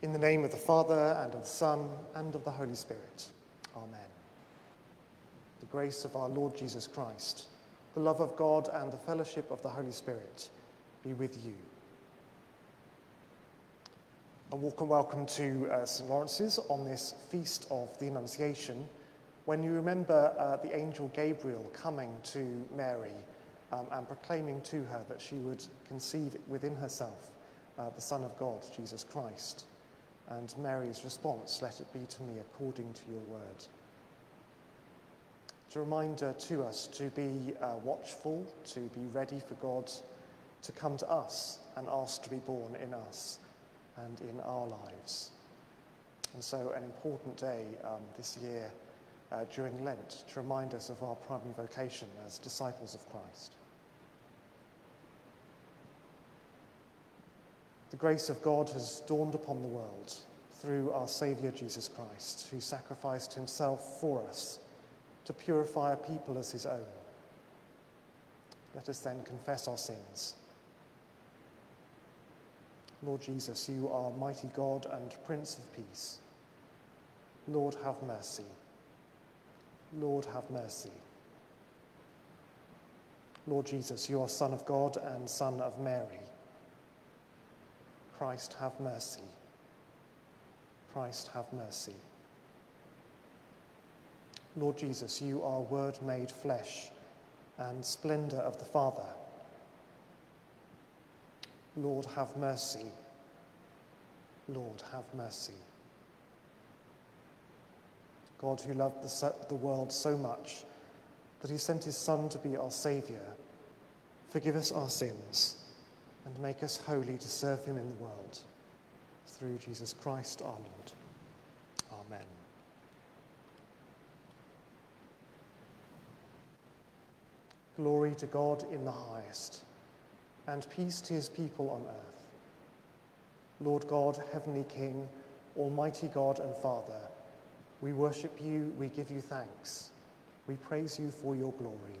In the name of the Father, and of the Son, and of the Holy Spirit. Amen. The grace of our Lord Jesus Christ, the love of God, and the fellowship of the Holy Spirit be with you. A welcome, welcome to uh, St. Lawrence's on this feast of the Annunciation, when you remember uh, the angel Gabriel coming to Mary um, and proclaiming to her that she would conceive within herself uh, the Son of God, Jesus Christ. And Mary's response, let it be to me according to your word. It's a reminder to us to be uh, watchful, to be ready for God to come to us and ask to be born in us and in our lives. And so, an important day um, this year uh, during Lent to remind us of our primary vocation as disciples of Christ. Grace of God has dawned upon the world through our Saviour Jesus Christ, who sacrificed himself for us to purify a people as his own. Let us then confess our sins. Lord Jesus, you are mighty God and Prince of Peace. Lord, have mercy. Lord, have mercy. Lord Jesus, you are Son of God and Son of Mary. Christ, have mercy. Christ, have mercy. Lord Jesus, you are Word made flesh and splendour of the Father. Lord, have mercy. Lord, have mercy. God, who loved the, the world so much that he sent his Son to be our Saviour, forgive us our sins and make us holy to serve him in the world. Through Jesus Christ our Lord. Amen. Glory to God in the highest, and peace to his people on earth. Lord God, Heavenly King, Almighty God and Father, we worship you, we give you thanks, we praise you for your glory.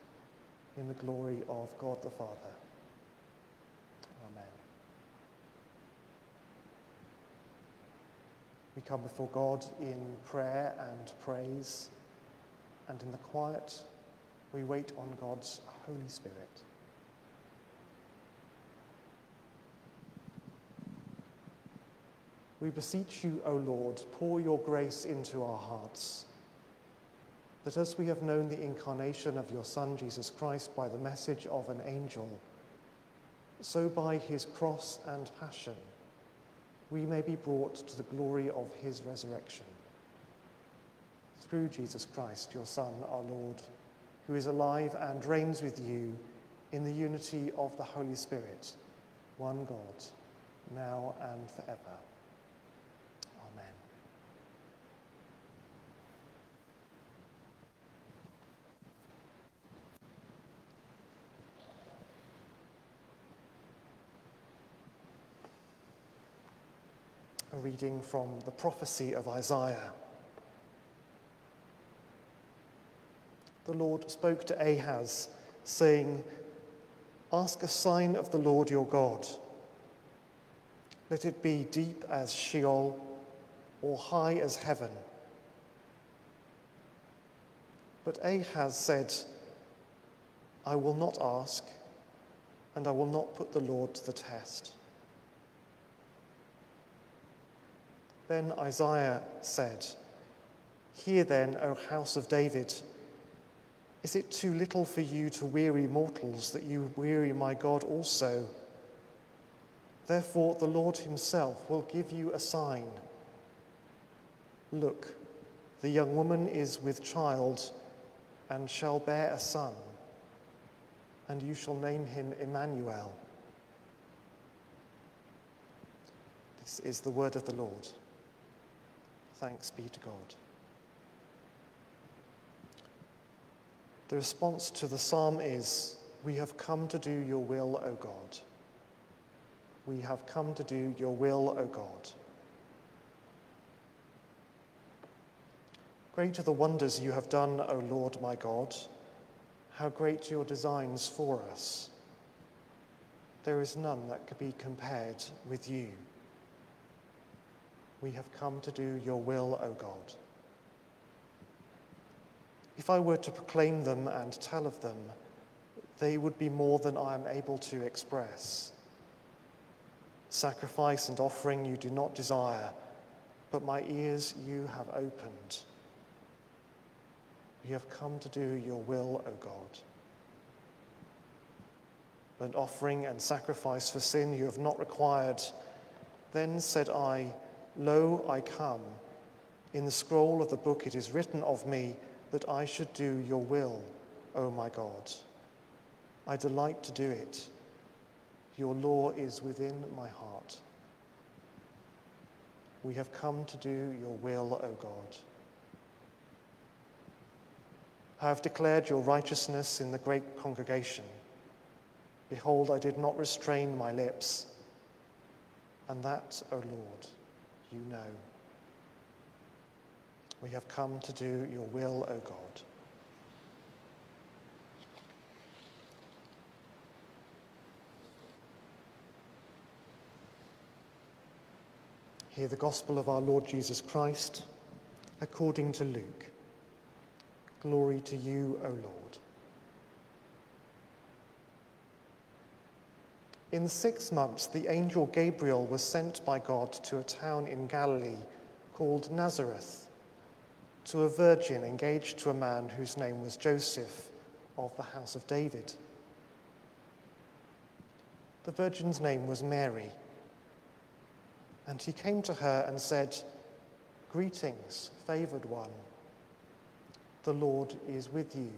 in the glory of God the Father. Amen. We come before God in prayer and praise, and in the quiet, we wait on God's Holy Spirit. We beseech you, O Lord, pour your grace into our hearts that as we have known the incarnation of your Son, Jesus Christ, by the message of an angel, so by his cross and passion, we may be brought to the glory of his resurrection. Through Jesus Christ, your Son, our Lord, who is alive and reigns with you in the unity of the Holy Spirit, one God, now and forever. Reading from the prophecy of Isaiah. The Lord spoke to Ahaz, saying, Ask a sign of the Lord your God. Let it be deep as Sheol or high as heaven. But Ahaz said, I will not ask, and I will not put the Lord to the test. Then Isaiah said, Hear then, O house of David, is it too little for you to weary mortals that you weary my God also? Therefore, the Lord himself will give you a sign. Look, the young woman is with child and shall bear a son, and you shall name him Emmanuel This is the word of the Lord. Thanks be to God. The response to the psalm is We have come to do your will, O God. We have come to do your will, O God. Great are the wonders you have done, O Lord my God. How great your designs for us. There is none that could be compared with you. We have come to do your will, O God. If I were to proclaim them and tell of them, they would be more than I am able to express. Sacrifice and offering you do not desire, but my ears you have opened. We have come to do your will, O God. Burnt offering and sacrifice for sin you have not required. Then said I, Lo, I come. In the scroll of the book it is written of me that I should do your will, O my God. I delight to do it. Your law is within my heart. We have come to do your will, O God. I have declared your righteousness in the great congregation. Behold, I did not restrain my lips, and that, O Lord, you know. We have come to do your will, O God. Hear the gospel of our Lord Jesus Christ according to Luke. Glory to you, O Lord. In six months, the angel Gabriel was sent by God to a town in Galilee called Nazareth to a virgin engaged to a man whose name was Joseph of the house of David. The virgin's name was Mary. And he came to her and said, Greetings, favored one. The Lord is with you.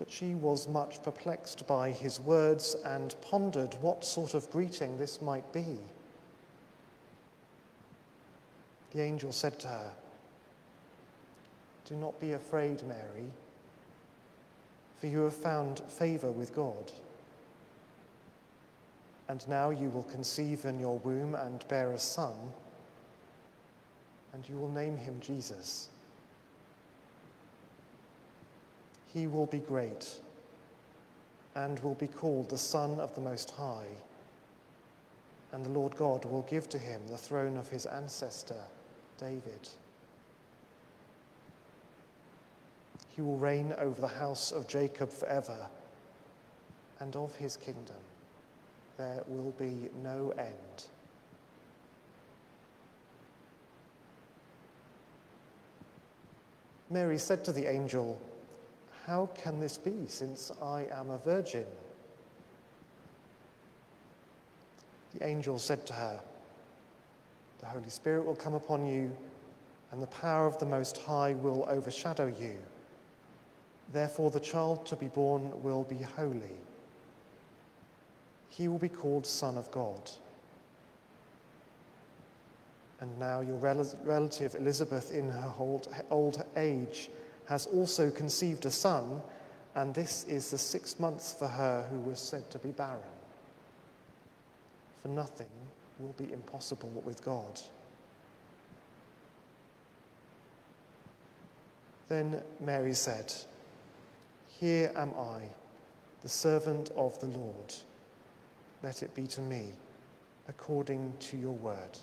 But she was much perplexed by his words and pondered what sort of greeting this might be. The angel said to her, Do not be afraid, Mary, for you have found favor with God. And now you will conceive in your womb and bear a son and you will name him Jesus. He will be great and will be called the Son of the Most High. And the Lord God will give to him the throne of his ancestor, David. He will reign over the house of Jacob forever, and of his kingdom there will be no end. Mary said to the angel, How can this be, since I am a virgin? The angel said to her, The Holy Spirit will come upon you, and the power of the Most High will overshadow you. Therefore, the child to be born will be holy. He will be called Son of God and now your rel- relative Elizabeth, in her old age, has also conceived a son, and this is the sixth month for her who was said to be barren. For nothing will be impossible with God. Then Mary said, Here am I, the servant of the Lord. Let it be to me according to your word.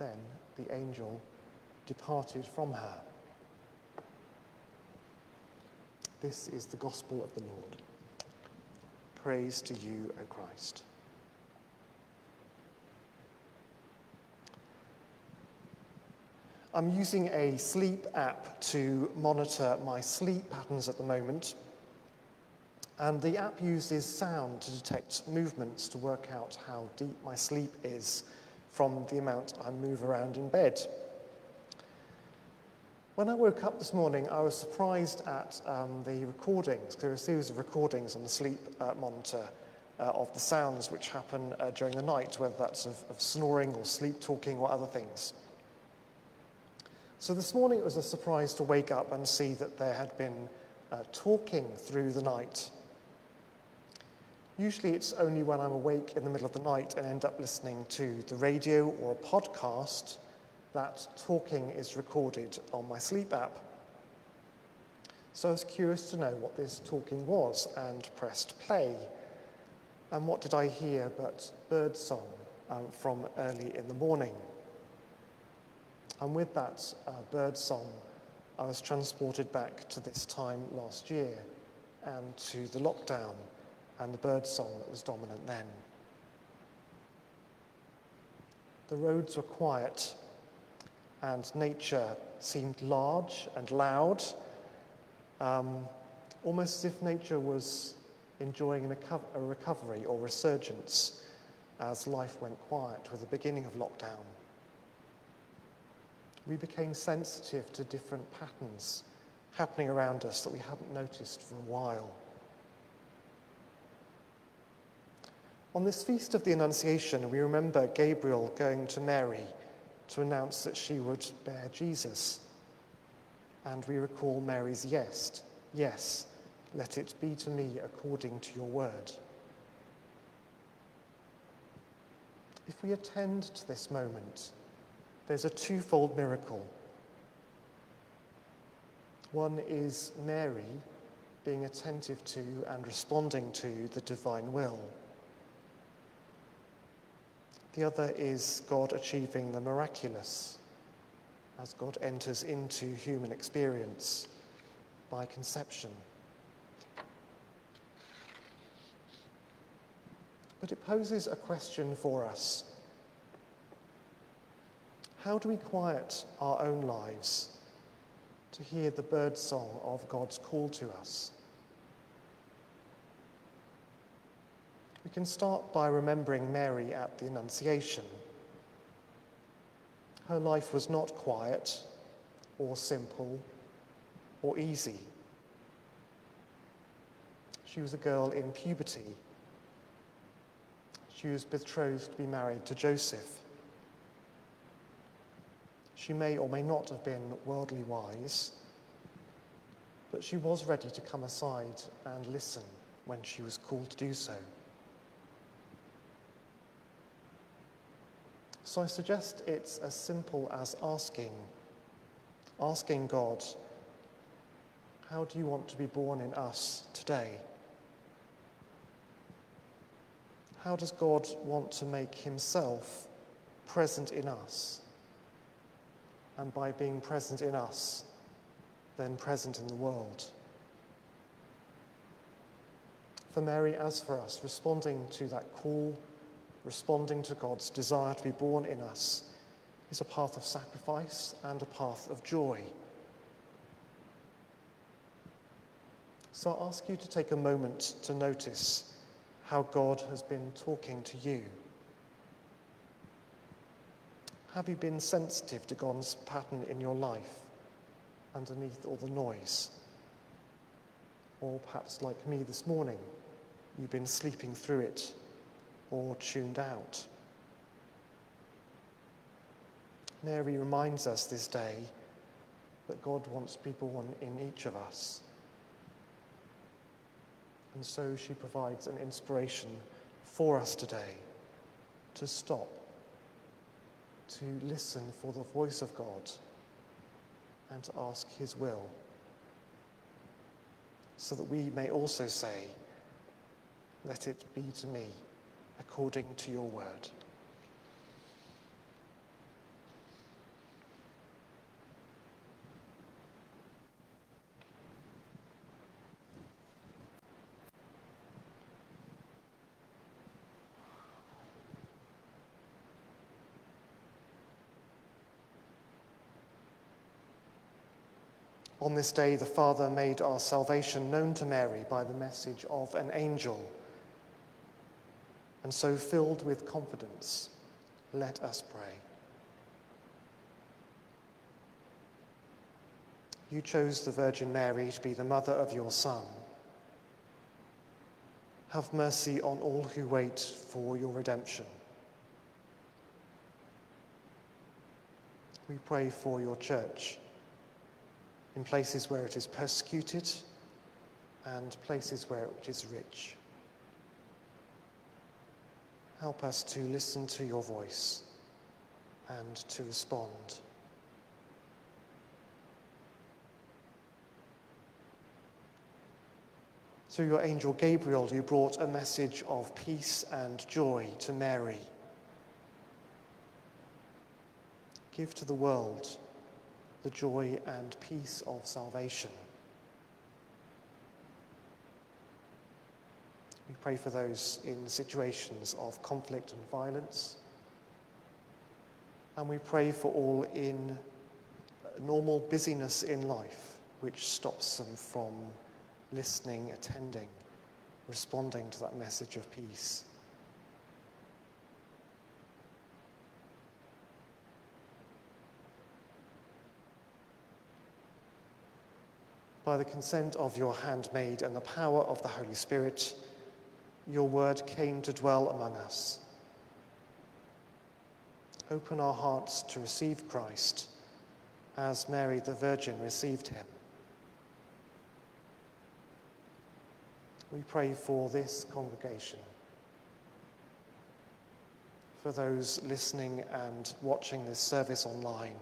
Then the angel departed from her. This is the gospel of the Lord. Praise to you, O Christ. I'm using a sleep app to monitor my sleep patterns at the moment. And the app uses sound to detect movements to work out how deep my sleep is from the amount I move around in bed. When I woke up this morning, I was surprised at um, the recordings. There were a series of recordings on the sleep uh, monitor uh, of the sounds which happen uh, during the night, whether that's of, of snoring or sleep talking or other things. So this morning it was a surprise to wake up and see that there had been uh, talking through the night. Usually it's only when I'm awake in the middle of the night and end up listening to the radio or a podcast that talking is recorded on my sleep app. So I was curious to know what this talking was and pressed play. And what did I hear but birdsong um, from early in the morning? And with that uh, birdsong, I was transported back to this time last year and to the lockdown and the bird song that was dominant then. The roads were quiet and nature seemed large and loud, um, almost as if nature was enjoying a recovery or resurgence as life went quiet with the beginning of lockdown. We became sensitive to different patterns happening around us that we hadn't noticed for a while. On this feast of the Annunciation, we remember Gabriel going to Mary to announce that she would bear Jesus. And we recall Mary's yes, yes, let it be to me according to your word. If we attend to this moment, there's a twofold miracle. One is Mary being attentive to and responding to the divine will. The other is God achieving the miraculous as God enters into human experience by conception. But it poses a question for us. How do we quiet our own lives to hear the bird song of God's call to us? We can start by remembering Mary at the Annunciation. Her life was not quiet or simple or easy. She was a girl in puberty. She was betrothed to be married to Joseph. She may or may not have been worldly wise, but she was ready to come aside and listen when she was called to do so. So I suggest it's as simple as asking, asking God, how do you want to be born in us today? How does God want to make himself present in us? And by being present in us, then present in the world. For Mary, as for us, responding to that call responding to God's desire to be born in us is a path of sacrifice and a path of joy. So I ask you to take a moment to notice how God has been talking to you. Have you been sensitive to God's pattern in your life underneath all the noise? Or perhaps like me this morning, you've been sleeping through it or tuned out. Mary reminds us this day that God wants born in each of us. And so she provides an inspiration for us today to stop, to listen for the voice of God, and to ask His will, so that we may also say, Let it be to me according to your word. On this day, the Father made our salvation known to Mary by the message of an angel. And so, filled with confidence, let us pray. you chose the Virgin Mary to be the mother of your Son. Have mercy on all who wait for your redemption. We pray for your church in places where it is persecuted and places where it is rich. Help us to listen to your voice and to respond. Through your angel Gabriel, you brought a message of peace and joy to Mary. Give to the world the joy and peace of salvation. We pray for those in situations of conflict and violence. And we pray for all in normal busyness in life, which stops them from listening, attending, responding to that message of peace. By the consent of your handmaid and the power of the Holy Spirit, your word came to dwell among us. Open our hearts to receive Christ as Mary the Virgin received him. we pray for this congregation, for those listening and watching this service online,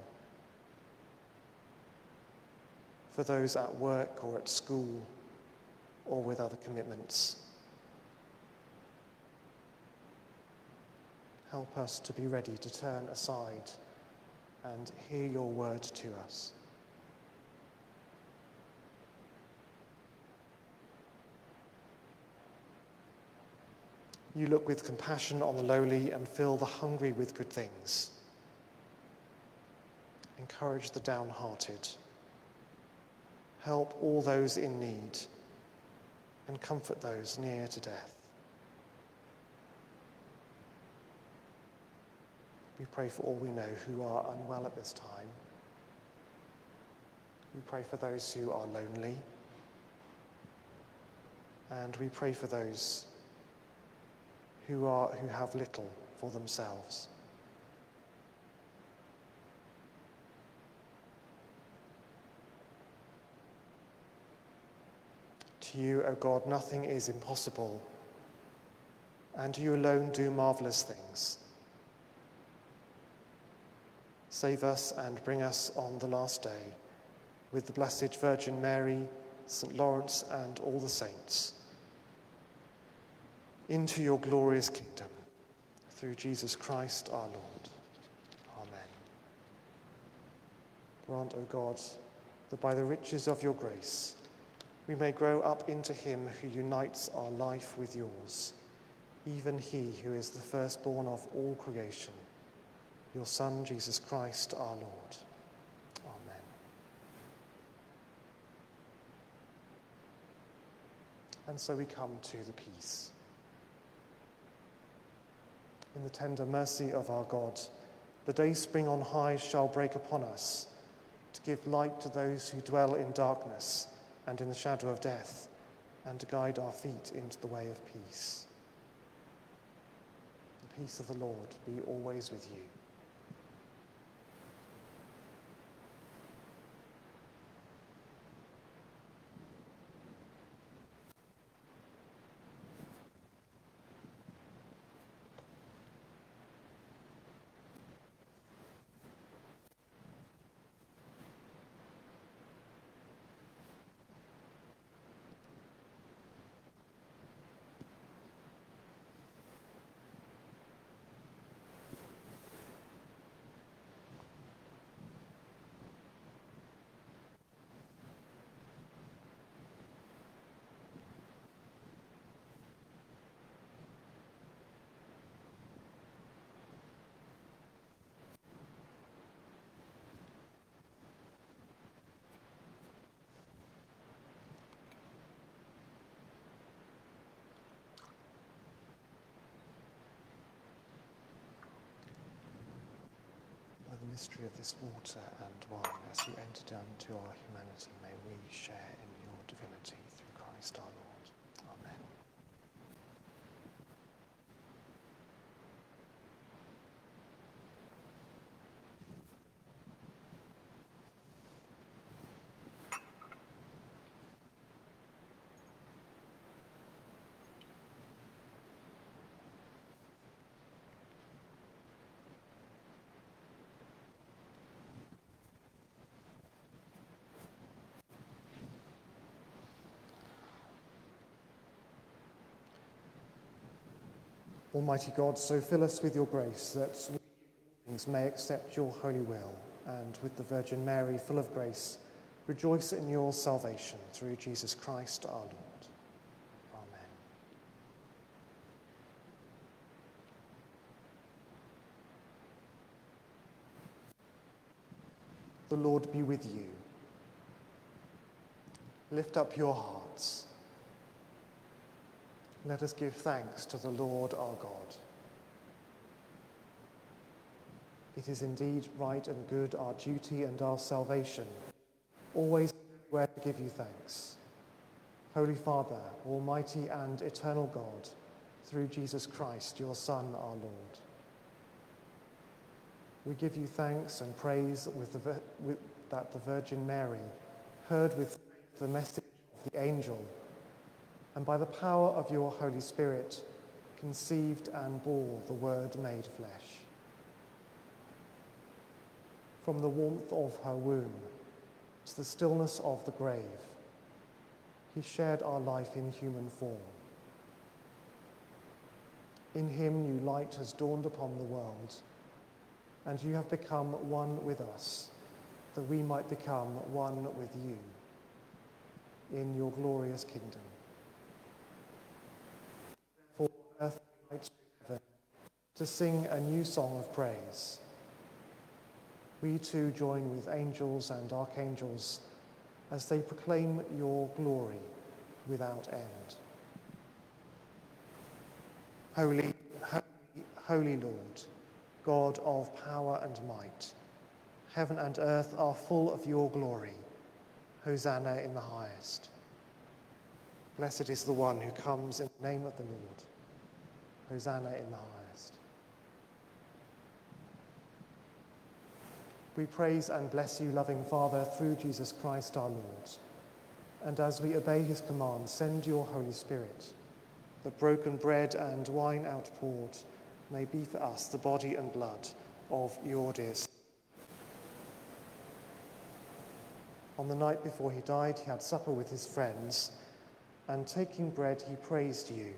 for those at work or at school or with other commitments. Help us to be ready to turn aside and hear your word to us. You look with compassion on the lowly and fill the hungry with good things. Encourage the downhearted. Help all those in need and comfort those near to death. We pray for all we know who are unwell at this time. We pray for those who are lonely. And we pray for those who, are, who have little for themselves. To you, O God, nothing is impossible, and you alone do marvelous things. Save us and bring us on the last day with the Blessed Virgin Mary, St. Lawrence, and all the saints into your glorious kingdom through Jesus Christ our Lord. Amen. Grant, O God, that by the riches of your grace we may grow up into him who unites our life with yours, even he who is the firstborn of all creation, your Son, Jesus Christ our Lord. Amen. And so we come to the peace in the tender mercy of our God, the day spring on high shall break upon us to give light to those who dwell in darkness and in the shadow of death, and to guide our feet into the way of peace. The peace of the Lord be always with you. Mystery of this water and wine, as you enter down to our humanity, may we share in your divinity through Christ our Lord. Amen. Almighty God, so fill us with your grace that we may accept your holy will, and with the Virgin Mary, full of grace, rejoice in your salvation through Jesus Christ our Lord. Amen. The Lord be with you. Lift up your hearts. Let us give thanks to the Lord our God. It is indeed right and good, our duty and our salvation, always everywhere to give you thanks. Holy Father, Almighty and eternal God, through Jesus Christ, your Son, our Lord. We give you thanks and praise with the, with, that the Virgin Mary heard with the message of the angel and by the power of your Holy Spirit conceived and bore the Word made flesh. From the warmth of her womb to the stillness of the grave, he shared our life in human form. In him new light has dawned upon the world, and you have become one with us, that we might become one with you in your glorious kingdom. Heaven, to sing a new song of praise. We too join with angels and archangels as they proclaim your glory without end. Holy, holy, holy Lord, God of power and might, heaven and earth are full of your glory. Hosanna in the highest. Blessed is the one who comes in the name of the Lord. Hosanna in the highest. We praise and bless you, loving Father, through Jesus Christ our Lord. And as we obey his command, send your Holy Spirit, that broken bread and wine outpoured may be for us the body and blood of your dear Son. On the night before he died, he had supper with his friends, and taking bread, he praised you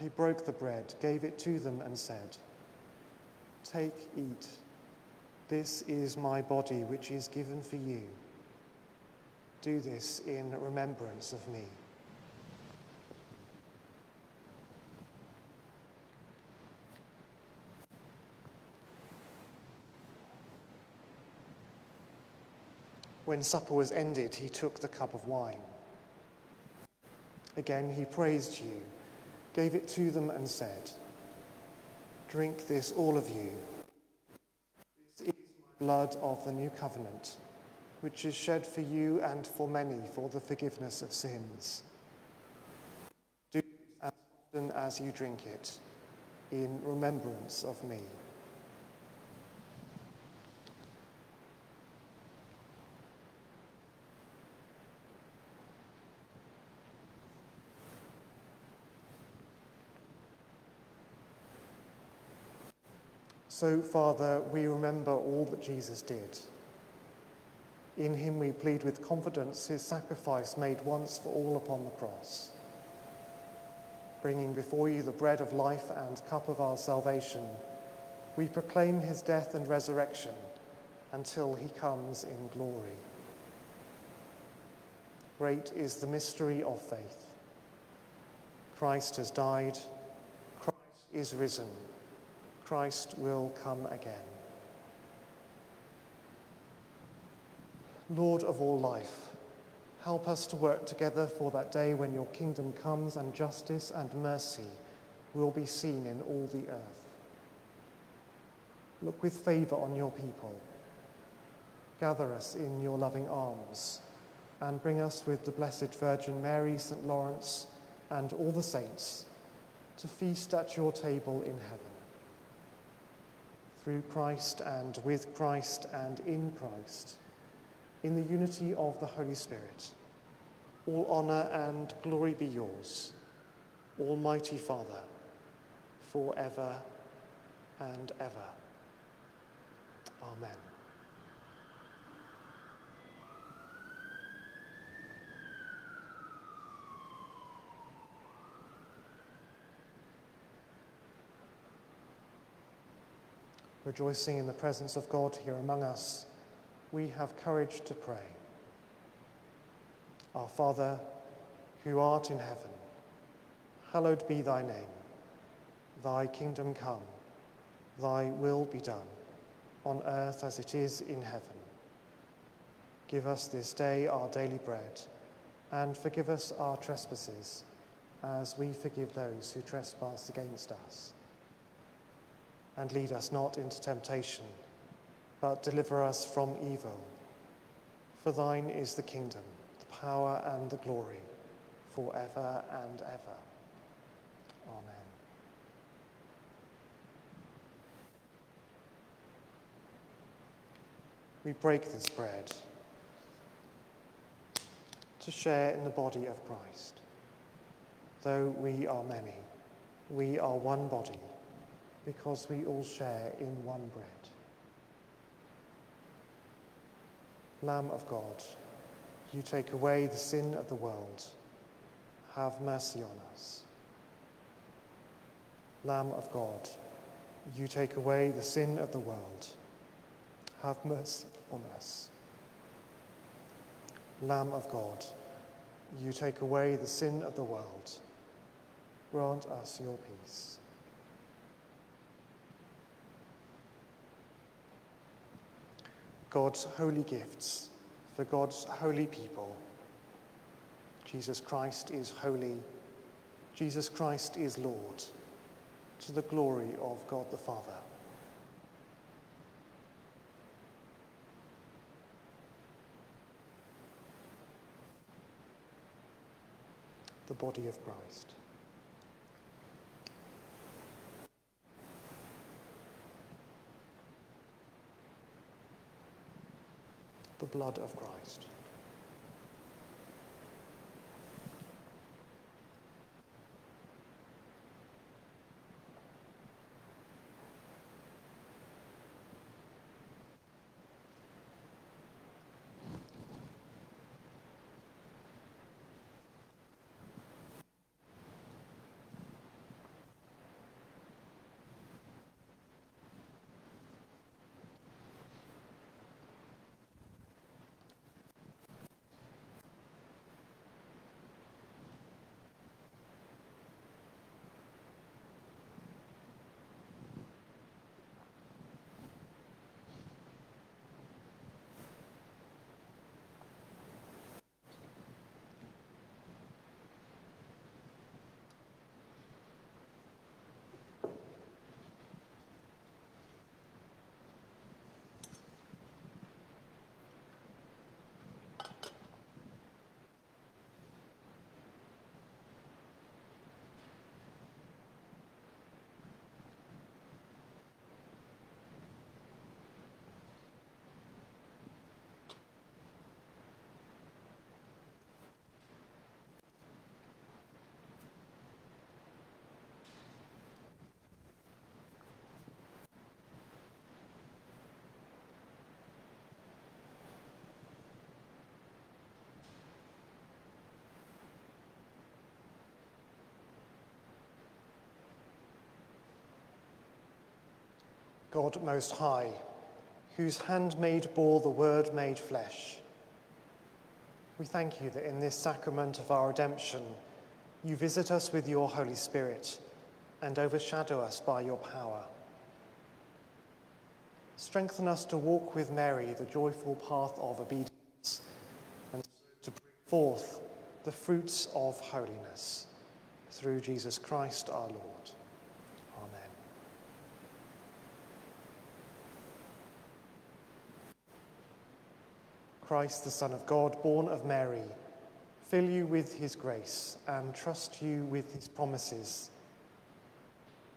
he broke the bread, gave it to them, and said, Take, eat. This is my body, which is given for you. Do this in remembrance of me. When supper was ended, he took the cup of wine. Again, he praised you gave it to them and said, Drink this, all of you. This is my blood of the new covenant, which is shed for you and for many for the forgiveness of sins. Do as often as you drink it in remembrance of me. So, Father, we remember all that Jesus did. In him we plead with confidence his sacrifice made once for all upon the cross. Bringing before you the bread of life and cup of our salvation, we proclaim his death and resurrection until he comes in glory. Great is the mystery of faith. Christ has died, Christ is risen. Christ will come again. Lord of all life, help us to work together for that day when your kingdom comes and justice and mercy will be seen in all the earth. Look with favour on your people. Gather us in your loving arms and bring us with the Blessed Virgin Mary, St. Lawrence, and all the saints to feast at your table in heaven. Through Christ and with Christ and in Christ, in the unity of the Holy Spirit, all honour and glory be yours, Almighty Father, forever and ever. Amen. Rejoicing in the presence of God here among us, we have courage to pray. Our Father, who art in heaven, hallowed be thy name. Thy kingdom come, thy will be done, on earth as it is in heaven. Give us this day our daily bread, and forgive us our trespasses, as we forgive those who trespass against us. And lead us not into temptation, but deliver us from evil. For thine is the kingdom, the power, and the glory, forever and ever. Amen. We break this bread to share in the body of Christ. Though we are many, we are one body because we all share in one bread. Lamb of God, you take away the sin of the world. Have mercy on us. Lamb of God, you take away the sin of the world. Have mercy on us. Lamb of God, you take away the sin of the world. Grant us your peace. God's holy gifts for God's holy people. Jesus Christ is holy. Jesus Christ is Lord, to the glory of God the Father. The body of Christ. The blood of Christ. God Most High, whose handmaid bore the Word made flesh. We thank you that in this sacrament of our redemption, you visit us with your Holy Spirit and overshadow us by your power. Strengthen us to walk with Mary the joyful path of obedience and to bring forth the fruits of holiness through Jesus Christ our Lord. Christ, the Son of God, born of Mary, fill you with his grace and trust you with his promises,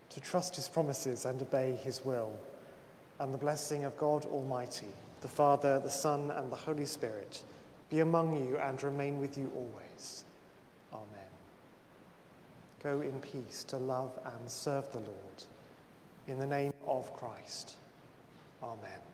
to trust his promises and obey his will. And the blessing of God Almighty, the Father, the Son, and the Holy Spirit be among you and remain with you always. Amen. Go in peace to love and serve the Lord. In the name of Christ. Amen.